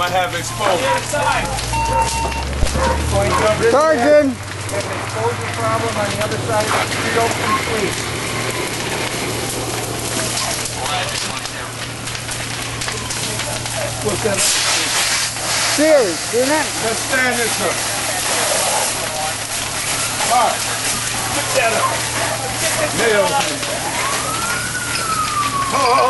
might have exposure. Sergeant! Exposure problem on the other side of the street. Open, please. What's that? Sears, do not. Let's stand this up. All right. Put that up. Nails in. Oh.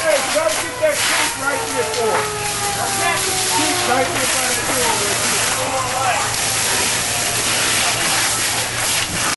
Hey, go get that cake right here for